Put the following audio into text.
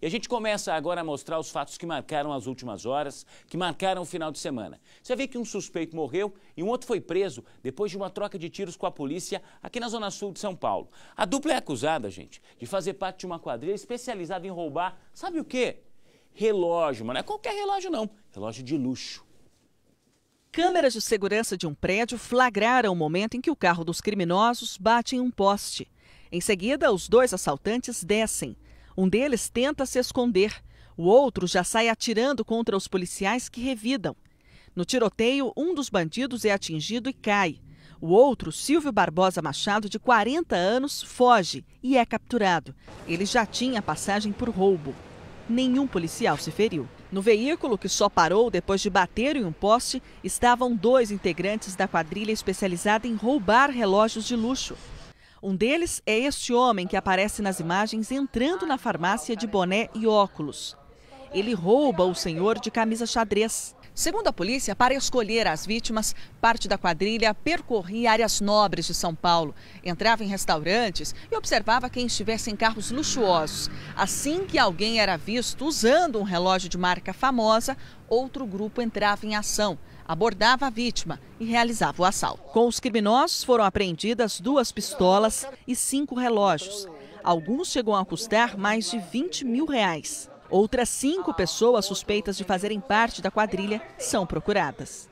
E a gente começa agora a mostrar os fatos que marcaram as últimas horas, que marcaram o final de semana. Você vê que um suspeito morreu e um outro foi preso depois de uma troca de tiros com a polícia aqui na zona sul de São Paulo. A dupla é acusada, gente, de fazer parte de uma quadrilha especializada em roubar, sabe o quê? Relógio, mas não é qualquer relógio não, relógio de luxo. Câmeras de segurança de um prédio flagraram o momento em que o carro dos criminosos bate em um poste. Em seguida, os dois assaltantes descem. Um deles tenta se esconder. O outro já sai atirando contra os policiais que revidam. No tiroteio, um dos bandidos é atingido e cai. O outro, Silvio Barbosa Machado, de 40 anos, foge e é capturado. Ele já tinha passagem por roubo. Nenhum policial se feriu. No veículo, que só parou depois de bater em um poste, estavam dois integrantes da quadrilha especializada em roubar relógios de luxo. Um deles é este homem que aparece nas imagens entrando na farmácia de boné e óculos. Ele rouba o senhor de camisa xadrez. Segundo a polícia, para escolher as vítimas, parte da quadrilha percorria áreas nobres de São Paulo, entrava em restaurantes e observava quem estivesse em carros luxuosos. Assim que alguém era visto usando um relógio de marca famosa, outro grupo entrava em ação, abordava a vítima e realizava o assalto. Com os criminosos foram apreendidas duas pistolas e cinco relógios. Alguns chegam a custar mais de 20 mil reais. Outras cinco pessoas suspeitas de fazerem parte da quadrilha são procuradas.